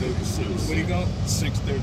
636. What do you go? Six thirty.